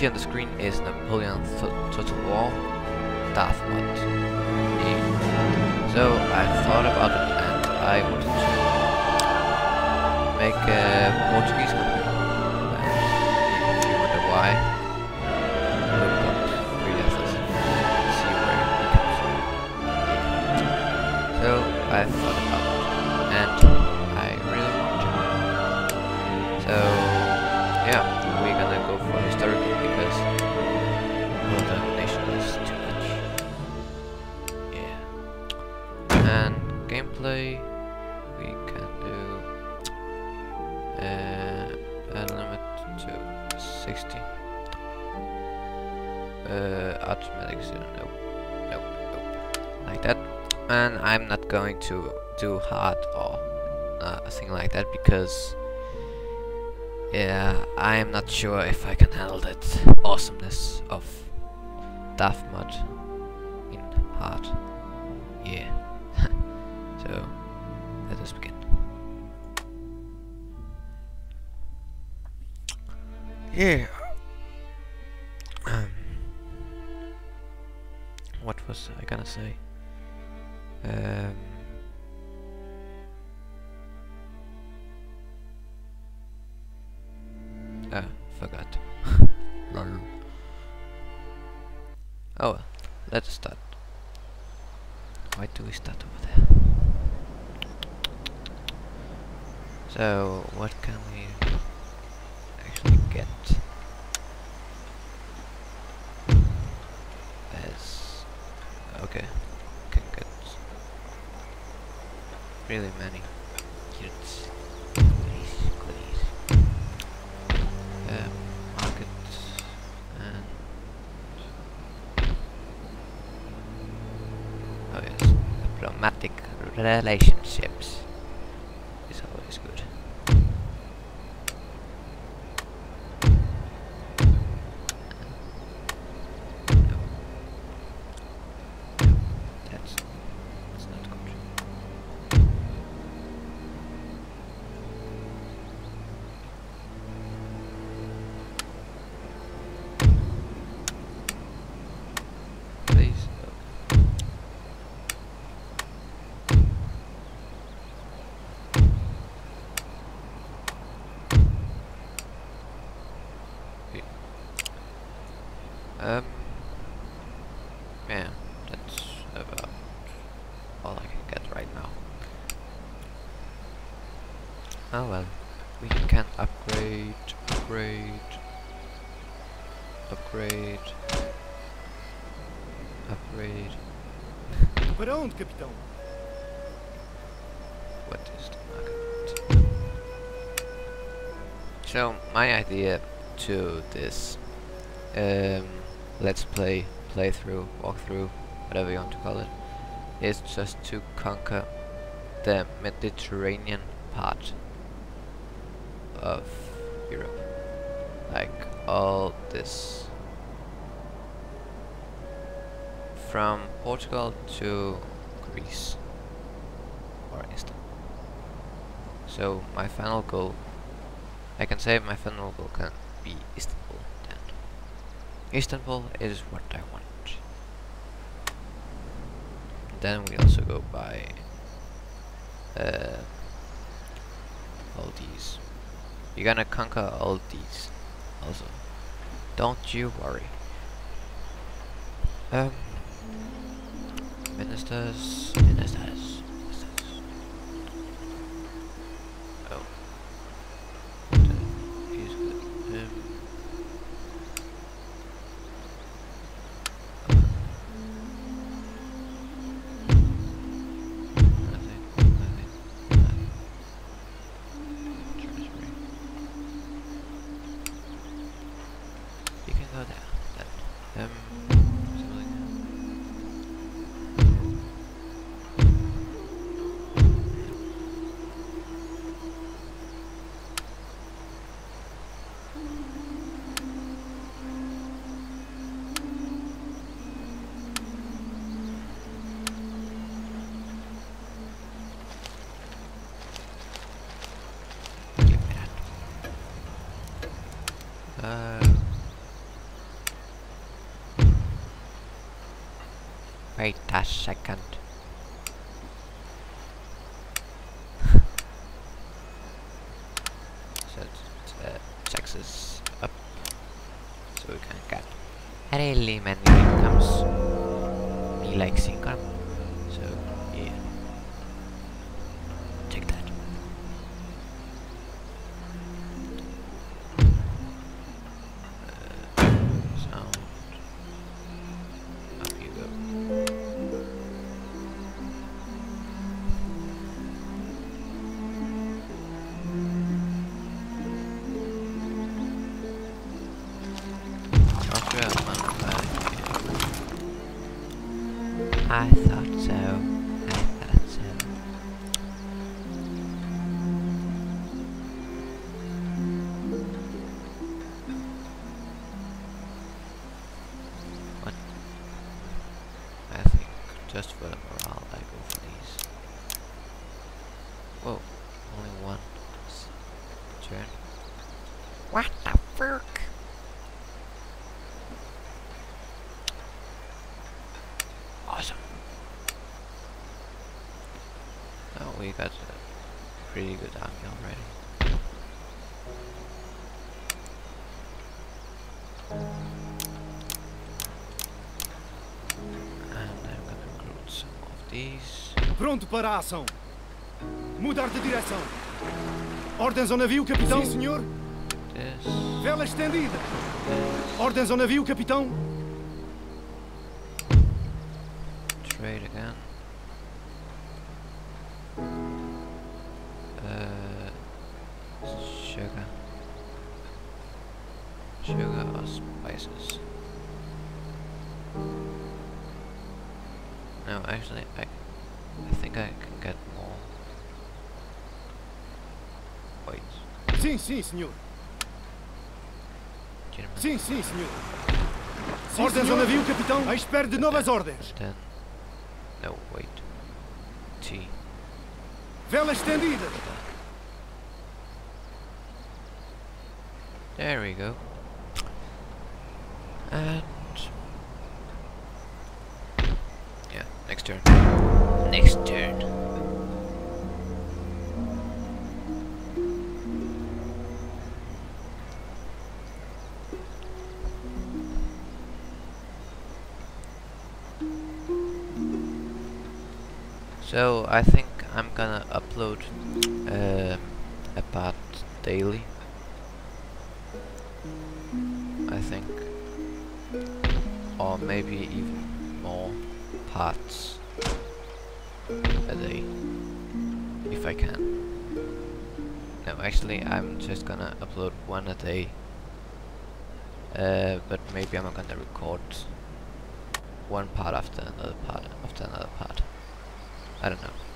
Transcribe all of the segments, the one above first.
see on the screen is Napoleon Total War Darth. So I thought about it and I wanted to make a Portuguese. And you wonder why, look up Viriathus. See where it comes. So I thought about going to do hard or uh, a thing like that because yeah I'm not sure if I can handle that awesomeness of Darth Mod in hard yeah. So let us begin. Yeah. Um, what was I gonna say um, ah, forgot. Lol. Oh well, let's start. Why do we start over there? So, what can we actually get? As okay, can get really many units. Goodies, goodies. Um, market and oh yes, diplomatic relationships is always good. No. No, that's that's not good. Please. Okay. Okay. Um. Yeah, that's about all I can get right now. Oh well, we can upgrade, upgrade, upgrade, upgrade. Para onde, capitão? What is the market? So my idea to this um, let's play, playthrough, walkthrough, whatever you want to call it, is just to conquer the Mediterranean part of Europe. Like all this from Portugal to Greece or Istanbul. So my final goal, I can say my final goal can be Istanbul then. Istanbul is what I want. Then we also go by uh, all these. You're gonna conquer all these also. Don't you worry. Um, ministers, ministers, ministers. Wait a second. Set uh, taxes up so we can get really many incomes. Me likes income. So. I so. What? I think just for the morale, I go for these. Whoa, only one turn. We got a pretty good army already. And I'm gonna recruit some of these. Pronto para a ação. Mudar de direção. Ordens ao navio, capitão. Sim, senhor. This, Vela estendida. this, Ordens ao navio, capitão. trade again. Uh, sugar. Sugar or spices? No, actually, I, I think I can get more. Wait, Sim, sim, senhor. gentlemen. Sim, sim, senhor. ordens ao navio, capitão. À espera de novas ordens. Then, no, wait. T. Estendida. There we go. And yeah, next turn. Next turn. So I think part daily. I think. Or maybe even more parts a day. If I can. No, actually I'm just gonna upload one a day. Uh, but maybe I'm gonna record one part after another part after another part. I don't know.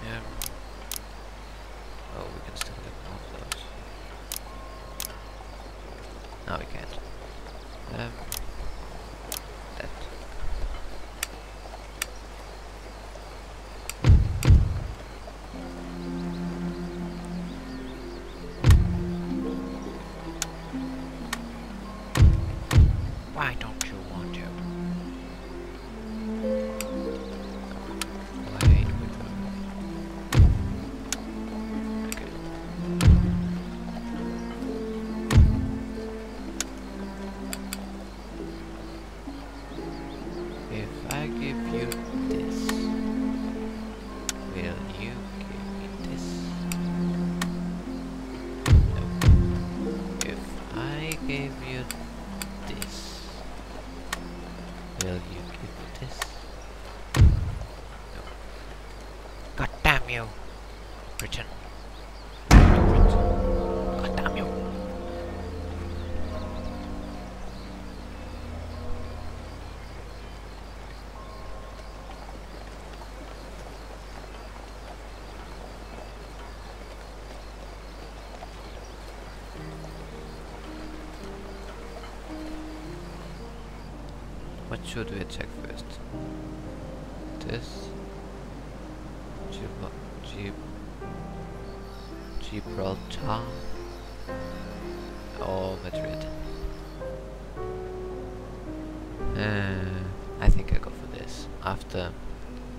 Um, oh, we can still get more of those. No, we can't. Um, should we check first? This Gib Gib Gibraltar or Madrid? Uh, I think I go for this after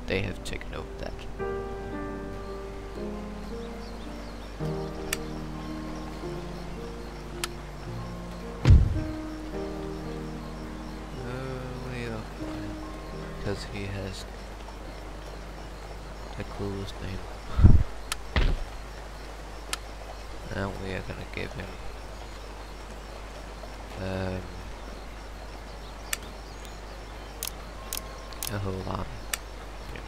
they have taken over that. Because he has the coolest name. And we are gonna give him um, a whole army, pretty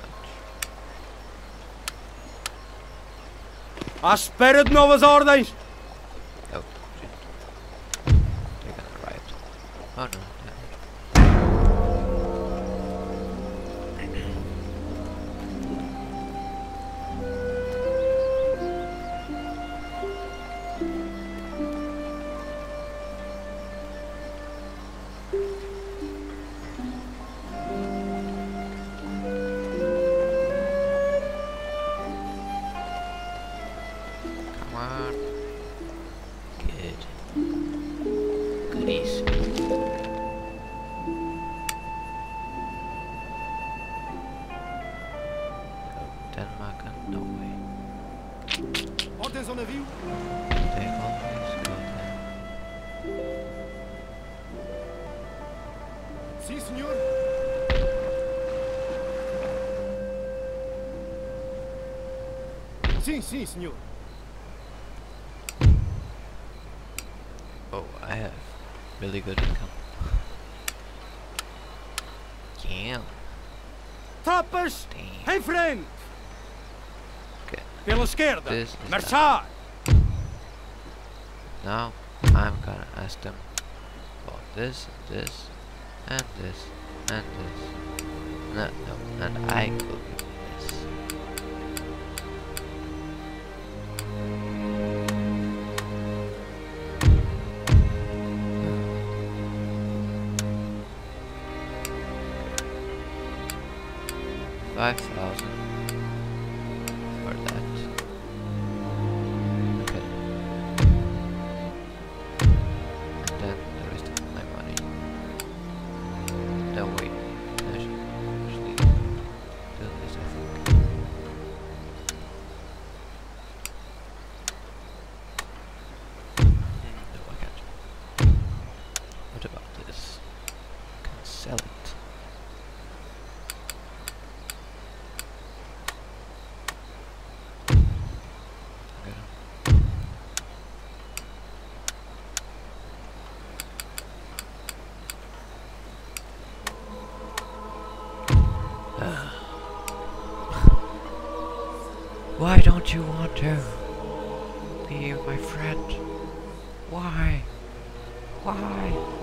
much. Novas ordens! Sim, senhor. Oh, I have really good income. Yeah. Tropas! Damn. Em frente! Okay. Pela esquerda! Marchar! Now I'm gonna ask them for this, this, and this, and this. No, no, and I will Why don't you want to be my friend? Why? Why?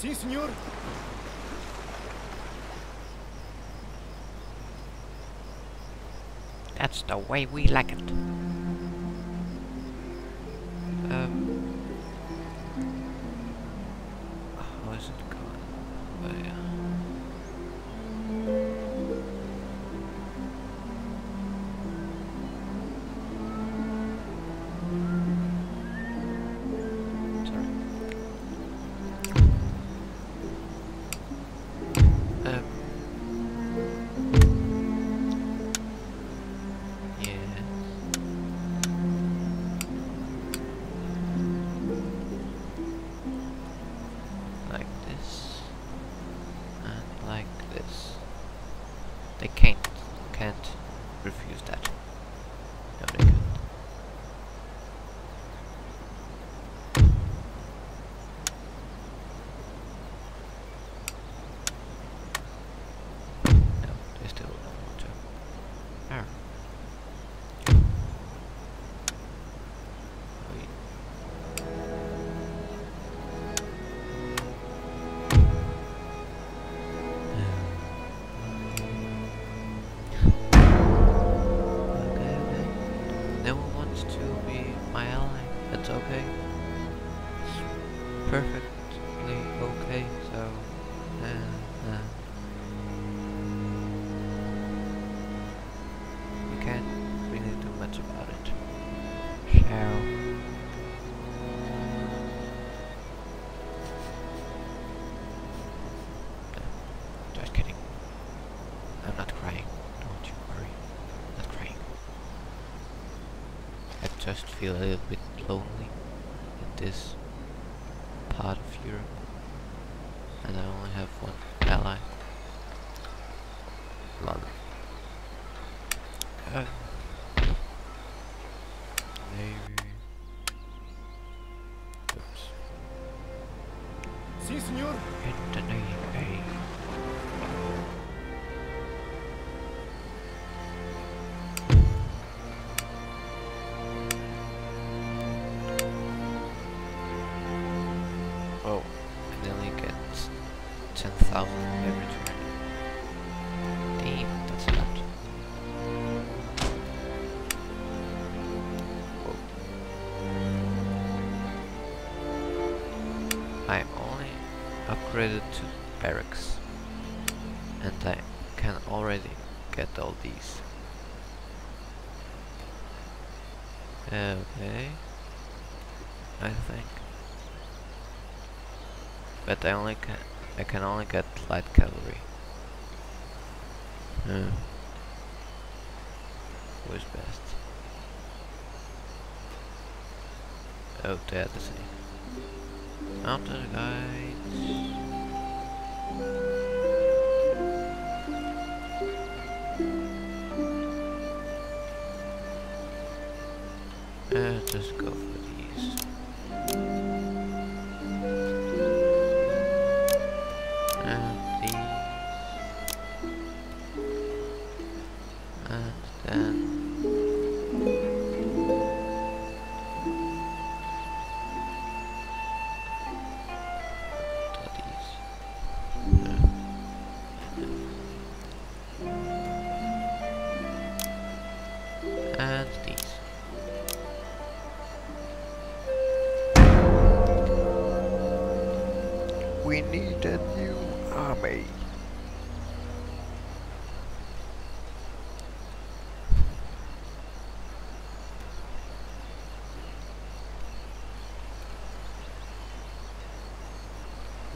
Sim, senhor. That's the way we like it. Just feel a little bit lonely in this part of Europe. And I only have one ally. I'm only upgraded to barracks. And I can already get all these. Okay. I think. But I only can I can only get light cavalry. Hmm. Who's best? Oh, they're the same. Mountain guides. Uh, just go for these.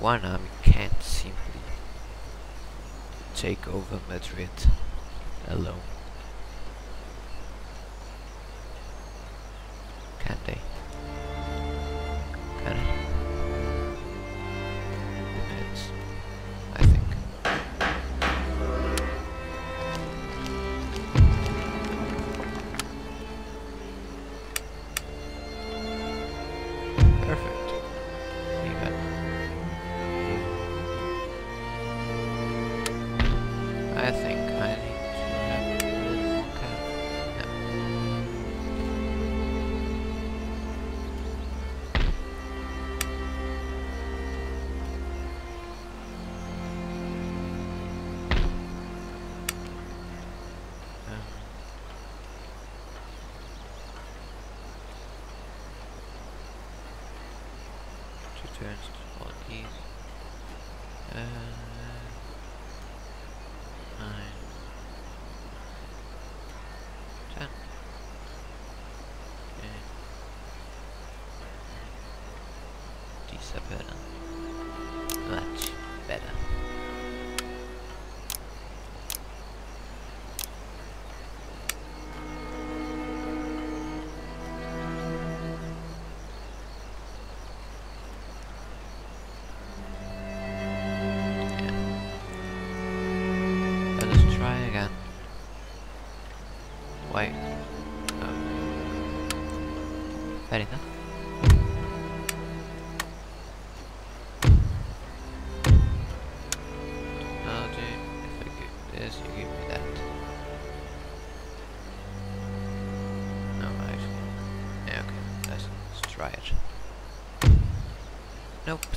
One army can't simply take over Madrid alone. Think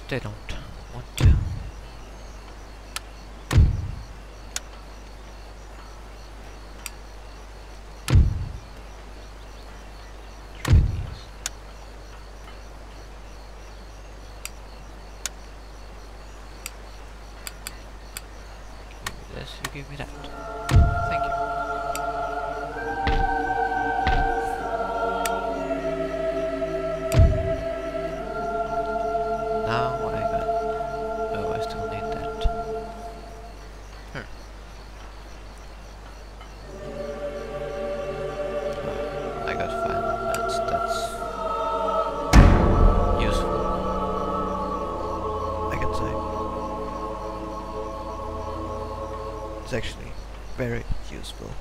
I don't want to. Give me that. It's actually very useful.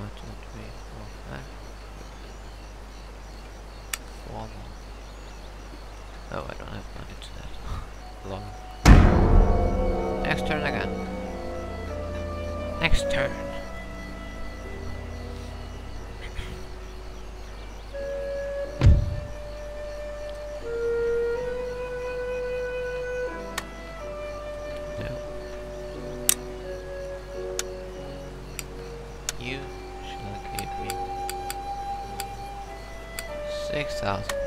One, two, three, four, five. Oh, I don't have money to that. Long. Next turn again. Next turn. out.